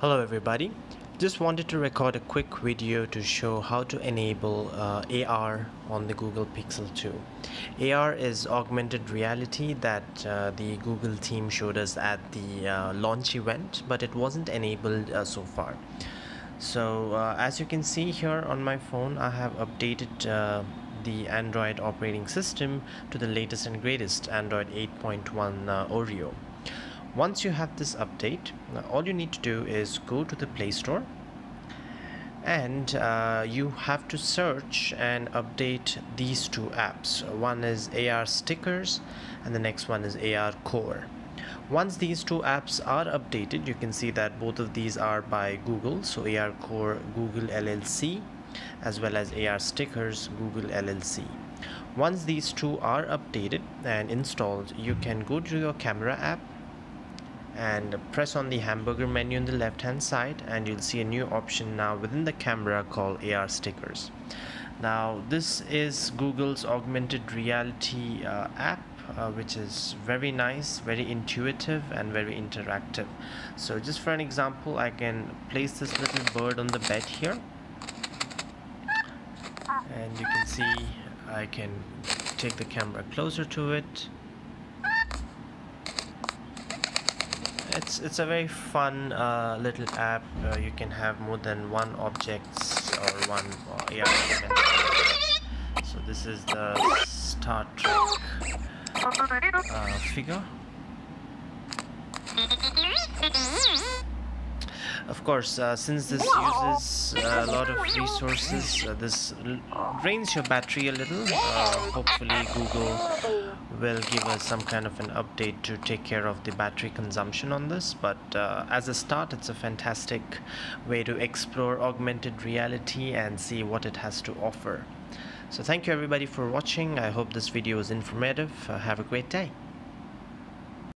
Hello everybody. Just wanted to record a quick video to show how to enable uh, AR on the Google Pixel 2. AR is augmented reality that uh, the Google team showed us at the uh, launch event, but it wasn't enabled uh, so far. So uh, as you can see here on my phone, I have updated uh, the Android operating system to the latest and greatest Android 8.1 Oreo once you have this update all you need to do is go to the Play Store and uh, you have to search and update these two apps. One is AR stickers and the next one is AR core. Once these two apps are updated you can see that both of these are by Google. So AR core Google LLC as well as AR stickers Google LLC once these two are updated and installed you can go to your camera app and press on the hamburger menu on the left hand side and you'll see a new option now within the camera called AR stickers. Now this is Google's augmented reality uh, app uh, which is very nice very intuitive and very interactive. So just for an example I can place this little bird on the bed here. And you can see I can take the camera closer to it it's it's a very fun uh, little app. Uh, you can have more than one objects or one element so this is the Star Trek uh, figure of course uh, since this uses a lot of resources uh, this drains your battery a little. Uh, hopefully Google will give us some kind of an update to take care of the battery consumption on this. But uh, as a start it's a fantastic way to explore augmented reality and see what it has to offer. So thank you everybody for watching. I hope this video was informative. Uh, have a great day